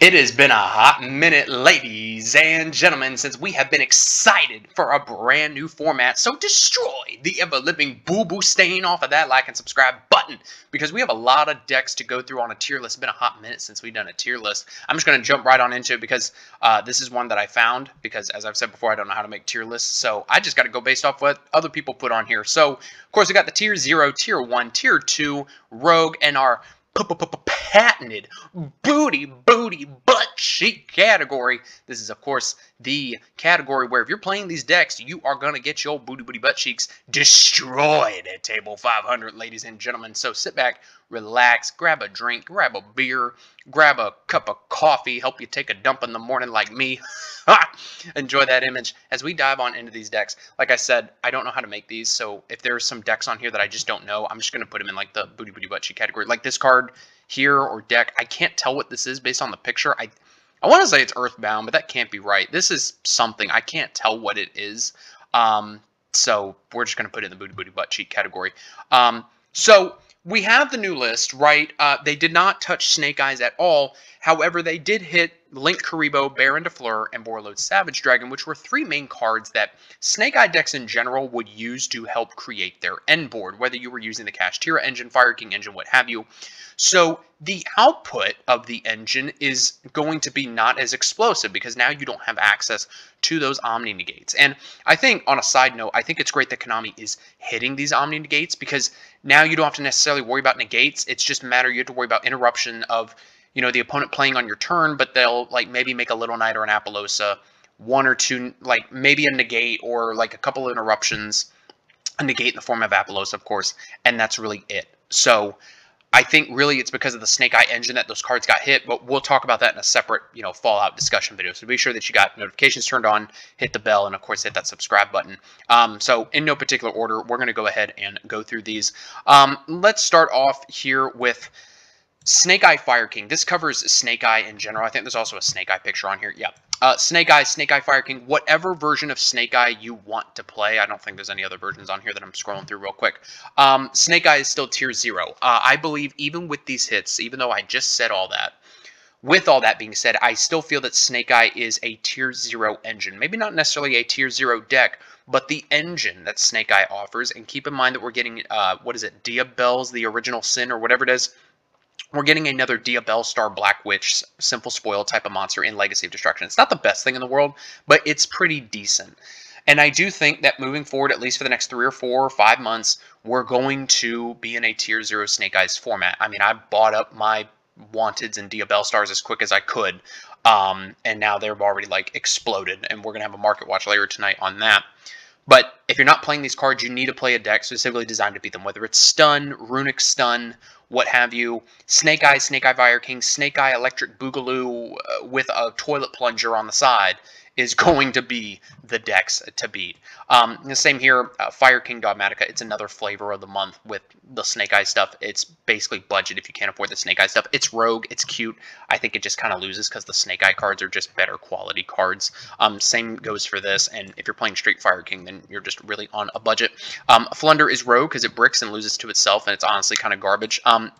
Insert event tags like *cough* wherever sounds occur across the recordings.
It has been a hot minute, ladies and gentlemen, since we have been excited for a brand new format. So destroy the ever-living boo-boo stain off of that like and subscribe button because we have a lot of decks to go through on a tier list. It's been a hot minute since we've done a tier list. I'm just going to jump right on into it because uh, this is one that I found because, as I've said before, I don't know how to make tier lists. So I just got to go based off what other people put on here. So, of course, we got the tier 0, tier 1, tier 2, rogue, and our patented booty booty butt cheek category. This is, of course, the category where if you're playing these decks, you are going to get your booty booty butt cheeks destroyed at table 500, ladies and gentlemen. So sit back, relax, grab a drink, grab a beer, grab a cup of coffee, help you take a dump in the morning like me. *laughs* Enjoy that image as we dive on into these decks. Like I said, I don't know how to make these, so if there's some decks on here that I just don't know, I'm just going to put them in like the booty booty butt cheek category. Like this card here or deck, I can't tell what this is based on the picture. I I want to say it's Earthbound, but that can't be right. This is something. I can't tell what it is. Um, so we're just going to put it in the booty booty butt cheek category. Um, so we have the new list, right? Uh, they did not touch Snake Eyes at all. However, they did hit Linkuriboh, Baronne de Fleur, and Borreload Savage Dragon, which were three main cards that Snake Eye decks in general would use to help create their end board, whether you were using the Kashtira engine, Fire King engine, what have you. So the output of the engine is going to be not as explosive because now you don't have access to those Omni Negates. And I think, on a side note, I think it's great that Konami is hitting these Omni Negates because now you don't have to necessarily worry about negates. It's just a matter you have to worry about interruption of you know the opponent playing on your turn, but they'll like maybe make a Little Knight or an Apollousa, one or two like maybe a negate or like a couple of interruptions, a negate in the form of Apollousa, of course, and that's really it. So I think really it's because of the Snake Eye engine that those cards got hit, but we'll talk about that in a separate, you know, Fallout discussion video. So be sure that you got notifications turned on, hit the bell, and of course hit that subscribe button. Um, so in no particular order, we're going to go ahead and go through these. Um, let's start off here with Snake Eye Fire King. This covers Snake Eye in general. I think there's also a Snake Eye picture on here. Yeah. Uh, Snake Eye, Snake Eye Fire King, whatever version of Snake Eye you want to play. I don't think there's any other versions on here that I'm scrolling through real quick. Um, Snake Eye is still tier zero. Uh, I believe even with these hits, even though I just said all that, with all that being said, I still feel that Snake Eye is a tier zero engine. Maybe not necessarily a tier zero deck, but the engine that Snake Eye offers. And keep in mind that we're getting, uh, what is it, Diabellze, the original sin, or whatever it is we're getting another Diabellstar Black Witch Sinful Spoil type of monster in Legacy of Destruction. It's not the best thing in the world, but it's pretty decent. And I do think that moving forward, at least for the next three or four or five months, we're going to be in a Tier 0 Snake Eyes format. I mean, I bought up my Wanteds and Diabellstars as quick as I could, um, and now they're already, like, exploded, and we're going to have a market watch later tonight on that. But if you're not playing these cards, you need to play a deck specifically designed to beat them, whether it's Stun, Runic Stun, what have you. Snake Eye, Snake Eye Fire King, Snake Eye Electric Boogaloo uh, with a toilet plunger on the side is *laughs* going to be the decks to beat. Um, the same here, uh, Fire King Dogmatica. It's another flavor of the month with the Snake Eye stuff. It's basically budget if you can't afford the Snake Eye stuff. It's rogue. It's cute. I think it just kind of loses because the Snake Eye cards are just better quality cards. Um, same goes for this. And if you're playing Straight Fire King, then you're just really on a budget. Um, Flunder is rogue because it bricks and loses to itself, and it's honestly kind of garbage. Um,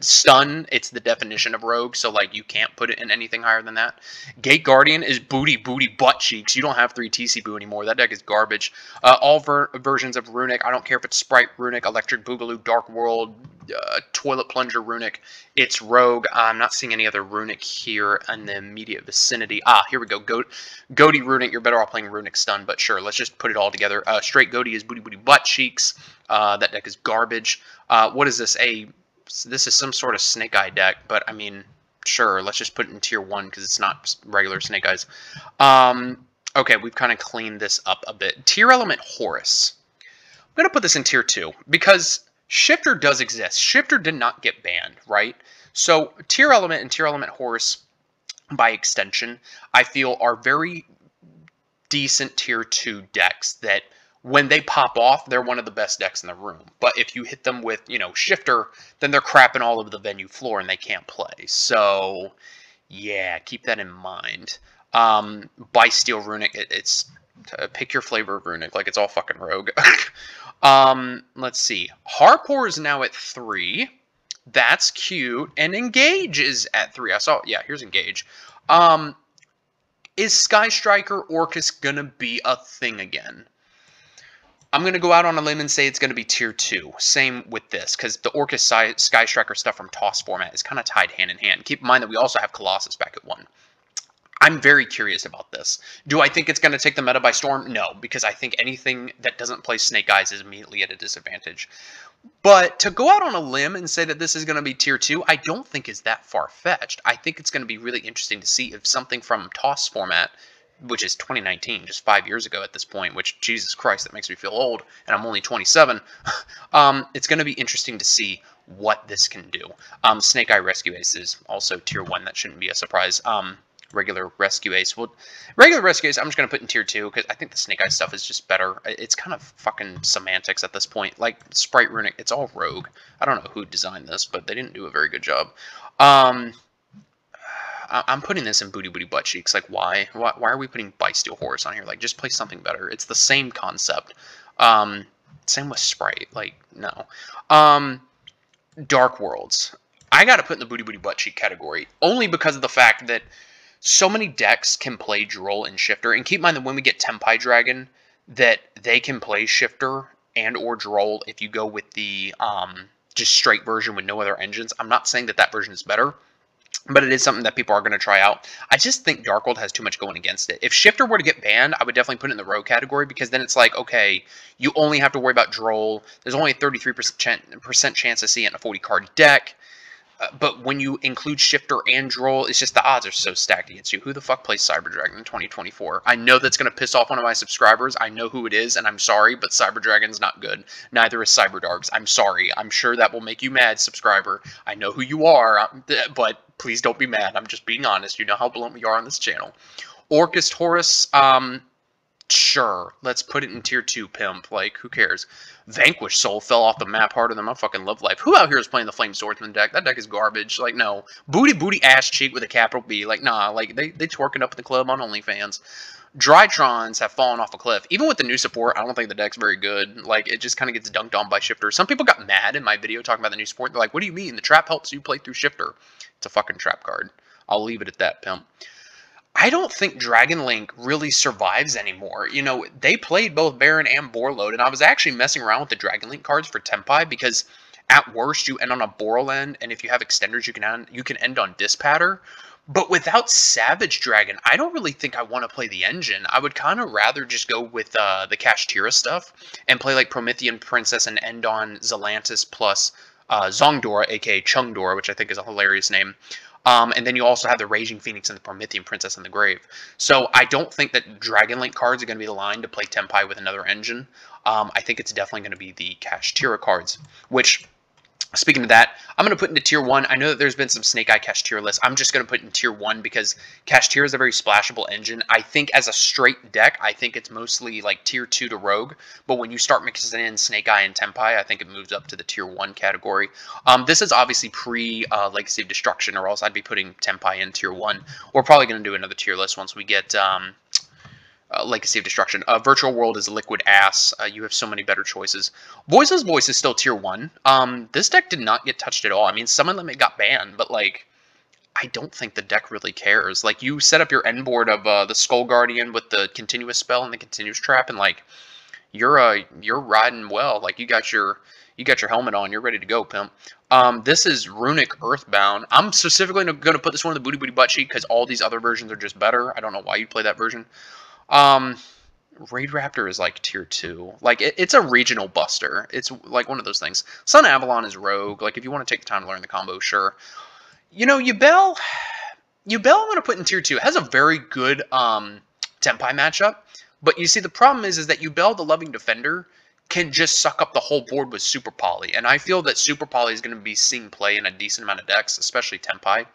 stun, it's the definition of rogue, so like you can't put it in anything higher than that. Gate Guardian is booty booty butt cheeks. You don't have three TC Boo anymore. That deck is garbage. Uh, all ver versions of Runic, I don't care if it's Sprite Runic, Electric Boogaloo, Dark World, uh, Toilet Plunger Runic, it's Rogue. I'm not seeing any other Runic here in the immediate vicinity. Ah, here we go. Go Goaty Runic, you're better off playing Runic Stun, but sure, let's just put it all together. Uh, straight Goaty is Booty Booty Butt Cheeks. Uh, that deck is garbage. Uh, what is this? A This is some sort of Snake Eye deck, but I mean, sure, let's just put it in tier 1 because it's not regular Snake Eyes. Um, Okay, we've kind of cleaned this up a bit. Tearlament Horus. I'm going to put this in tier 2 because Shifter does exist. Shifter did not get banned, right? So Tearlament and Tearlament Horus, by extension, I feel are very decent tier 2 decks that when they pop off, they're one of the best decks in the room. But if you hit them with, you know, Shifter, then they're crapping all over the venue floor and they can't play. So, yeah, keep that in mind. Um, Steel Runic, it, it's uh, pick your flavor of Runic, like it's all fucking rogue. *laughs* um, let's see. Harp Horror is now at three. That's cute. And Engage is at 3. I saw, yeah, here's Engage. Um, is Sky Striker Orcust going to be a thing again? I'm going to go out on a limb and say it's going to be tier 2. Same with this, because the Orcust Sky Striker stuff from TOS format is kind of tied hand in hand. Keep in mind that we also have Colossus back at 1. I'm very curious about this. Do I think it's going to take the meta by storm? No, because I think anything that doesn't play Snake Eyes is immediately at a disadvantage. But to go out on a limb and say that this is going to be tier 2, I don't think is that far-fetched. I think it's going to be really interesting to see if something from TOS format, which is 2019, just five years ago at this point, which, Jesus Christ, that makes me feel old, and I'm only 27, *laughs* um, it's going to be interesting to see what this can do. Um, Snake Eye Rescue Ace is also tier 1, that shouldn't be a surprise. Um, regular rescue ace. Well, regular rescue ace, I'm just going to put in tier 2 because I think the Snake Eye stuff is just better. It's kind of fucking semantics at this point. Like, Sprite Runic, it's all rogue. I don't know who designed this, but they didn't do a very good job. Um, I'm putting this in Booty Booty Butt Cheeks. Like, why? why? Why are we putting Bystial Horus on here? Like, just play something better. It's the same concept. Um, same with Sprite. Like, no. Um, Dark Worlds. I got to put in the Booty Booty Butt Cheek category only because of the fact that so many decks can play Droll and Shifter. And keep in mind that when we get Tenpai Dragon, that they can play Shifter and or Droll if you go with the um, just straight version with no other engines. I'm not saying that that version is better, but it is something that people are going to try out. I just think Dark World has too much going against it. If Shifter were to get banned, I would definitely put it in the rogue category because then it's like, okay, you only have to worry about Droll. There's only a 33% chance to see it in a 40 card deck. Uh, but when you include Shifter and Droll, it's just the odds are so stacked against you. Who the fuck plays Cyber Dragon in 2024? I know that's going to piss off one of my subscribers. I know who it is, and I'm sorry, but Cyber Dragon's not good. Neither is Cyber Darks. I'm sorry. I'm sure that will make you mad, subscriber. I know who you are, um, but please don't be mad. I'm just being honest. You know how blunt we are on this channel. Orcust Horus, um, Sure, let's put it in tier 2, pimp. Like, who cares? Vanquish Soul fell off the map harder than my fucking love life. Who out here is playing the Flame Swordsman deck? That deck is garbage. Like, no. Booty Booty Ass Cheek with a capital B. Like, nah. Like, they, they twerking up in the club on OnlyFans. Drytrons have fallen off a cliff. Even with the new support, I don't think the deck's very good. Like, it just kind of gets dunked on by Shifter. Some people got mad in my video talking about the new support. They're like, what do you mean? The trap helps you play through Shifter. It's a fucking trap card. I'll leave it at that, pimp. I don't think Dragon Link really survives anymore. You know, they played both Baron and Borreload, and I was actually messing around with the Dragon Link cards for Tenpai because at worst you end on a Borrelend, and if you have extenders, you can end, you can end on Dispatter. But without Savage Dragon, I don't really think I want to play the engine. I would kind of rather just go with uh, the Kashtira stuff and play like Promethean Princess and end on Zelantis plus uh, Zongdora, aka Chungdora, which I think is a hilarious name. Um, and then you also have the Raging Phoenix and the Promethean Princess in the Grave. So I don't think that Dragon Link cards are going to be the line to play Tenpai with another engine. Um, I think it's definitely going to be the Kashtira cards, which Speaking of that, I'm going to put into tier 1. I know that there's been some Snake Eye Kashtira lists. I'm just going to put in tier 1 because Kashtira is a very splashable engine. I think as a straight deck, I think it's mostly like tier 2 to Rogue. But when you start mixing in Snake Eye and Tenpai, I think it moves up to the tier 1 category. Um, this is obviously pre-Legacy uh, of Destruction, or else I'd be putting Tenpai in tier 1. We're probably going to do another tier list once we get... Um, uh, Legacy of Destruction. Uh, Virtual World is liquid ass. Uh, you have so many better choices. Voiceless Voice is still tier 1. Um, this deck did not get touched at all. I mean, Summon Limit got banned, but, like, I don't think the deck really cares. Like, you set up your end board of uh, the Skull Guardian with the Continuous Spell and the Continuous Trap, and, like, you're uh, you're riding well. Like, you got your you got your helmet on. You're ready to go, pimp. Um, this is Runic Earthbound. I'm specifically going to put this one in the Booty Booty Butt Cheek because all these other versions are just better. I don't know why you'd play that version. Um, Raid Raptor is like tier two. Like it, it's a regional buster. It's like one of those things. Sun Avalon is rogue. Like if you want to take the time to learn the combo, sure. You know, Yubel, *sighs* Yubel I'm gonna put in tier two. It has a very good um Tenpai matchup. But you see, the problem is, is that Yubel, the Loving Defender, can just suck up the whole board with Super Poly. And I feel that Super Poly is going to be seeing play in a decent amount of decks, especially Tenpai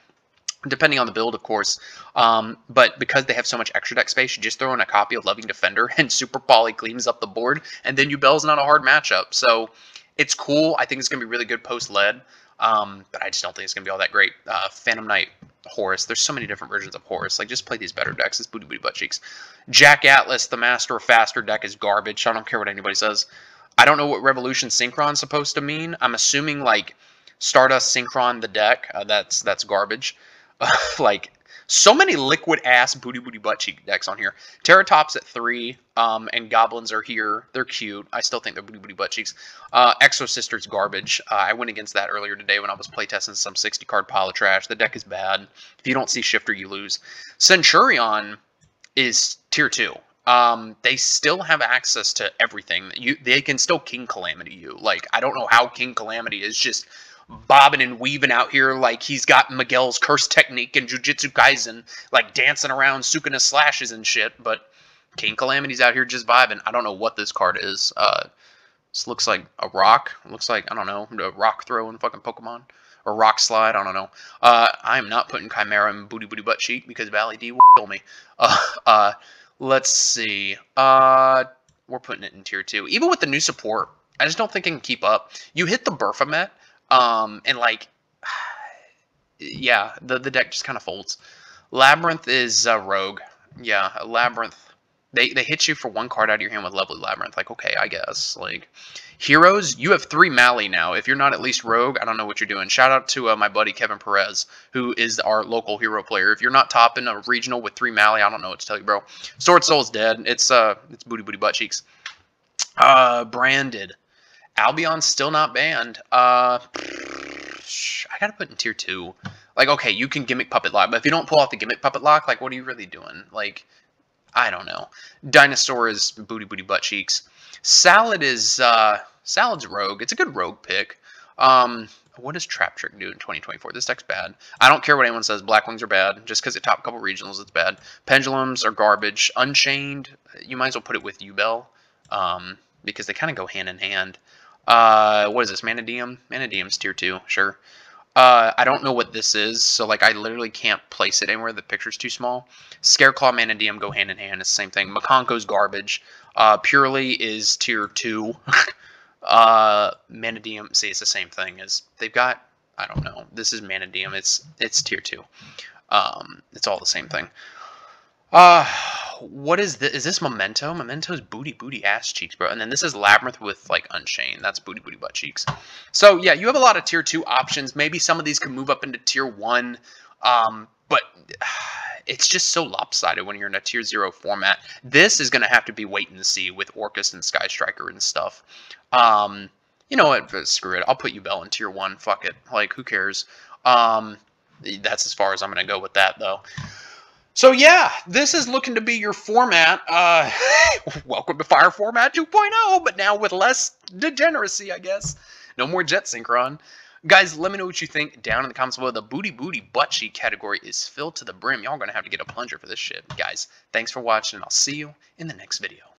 depending on the build, of course. Um, but because they have so much extra deck space, you just throw in a copy of Loving Defender, *laughs* and Super Poly cleans up the board, and then Yubel's not a hard matchup. So it's cool. I think it's going to be really good post-lead, um, but I just don't think it's going to be all that great. Uh, Phantom Knight, Horus. There's so many different versions of Horus. Like, just play these better decks. It's booty booty butt cheeks. Jack Atlas, the Master Faster deck, is garbage. I don't care what anybody says. I don't know what Revolution Synchron's supposed to mean. I'm assuming, like, Stardust Synchron the deck. Uh, that's that's garbage. *laughs* like so many liquid ass booty booty butt cheek decks on here. Terratops at three, um, and Goblins are here. They're cute. I still think they're booty booty butt cheeks. Uh, Exo Sister's garbage. Uh, I went against that earlier today when I was playtesting some 60 card pile of trash. The deck is bad. If you don't see Shifter, you lose. Centurion is tier two. Um, they still have access to everything. You they can still King Calamity you. Like I don't know how King Calamity is just bobbing and weaving out here like he's got Miguel's curse technique and Jujutsu Kaisen, like dancing around, suking his slashes and shit. But King Calamity's out here just vibing. I don't know what this card is. Uh, this looks like a rock. It looks like I don't know, a rock throw in fucking Pokemon or rock slide. I don't know. Uh, I am not putting Chimera in booty booty butt cheek because Valley D will kill me. Uh, uh, let's see. Uh, we're putting it in tier two. Even with the new support, I just don't think it can keep up. You hit the Berfomet, um, and like, *sighs* yeah, the the deck just kind of folds. Labyrinth is uh, rogue. Yeah, Labyrinth. They they hit you for one card out of your hand with Lovely Labyrinth. Like, okay, I guess. Like, heroes, you have three Mally now. If you're not at least rogue, I don't know what you're doing. Shout out to uh, my buddy Kevin Perez, who is our local hero player. If you're not topping a regional with three Mally, I don't know what to tell you, bro. Sword Soul's dead. It's uh, it's booty booty butt cheeks. Uh, branded. Albion's still not banned. Uh, I gotta put in tier two. Like, okay, you can gimmick puppet lock, but if you don't pull off the gimmick puppet lock, like, what are you really doing? Like, I don't know. Dinosaur is booty booty butt cheeks. Salad is uh, Salad's rogue. It's a good rogue pick. Um, what does Trap Trick do in 2024? This deck's bad. I don't care what anyone says. Black Wings are bad. Just because it top couple regionals, it's bad. Pendulums are garbage. Unchained, you might as well put it with Yubel. Um, because they kind of go hand in hand. Uh, what is this? Mannadium? Mannadium's tier 2, sure. Uh, I don't know what this is, so like I literally can't place it anywhere. The picture's too small. Scareclaw, Mannadium go hand in hand. It's the same thing. Makonko's garbage. Uh, Purely is tier 2. *laughs* uh, Mannadium, see, it's the same thing. As They've got, I don't know. This is Mannadium. It's, it's tier 2. Um, it's all the same thing. Uh, what is this? Is this Memento? Memento's booty booty ass cheeks, bro. And then this is Labyrinth with like Unchained. That's booty booty butt cheeks. So yeah, you have a lot of tier two options. Maybe some of these can move up into tier one. Um, but *sighs* it's just so lopsided when you're in a tier zero format. This is gonna have to be waiting to see with Orcus and Sky Striker and stuff. Um, you know what? Screw it. I'll put Yubel in tier one. Fuck it. Like who cares? Um, that's as far as I'm gonna go with that though. So yeah, this is looking to be your format. Uh, *laughs* welcome to Fire Format 2.0, but now with less degeneracy, I guess. No more Jet Synchron. Guys, let me know what you think down in the comments below. The booty booty butt cheek category is filled to the brim. Y'all gonna have to get a plunger for this shit. Guys, thanks for watching, and I'll see you in the next video.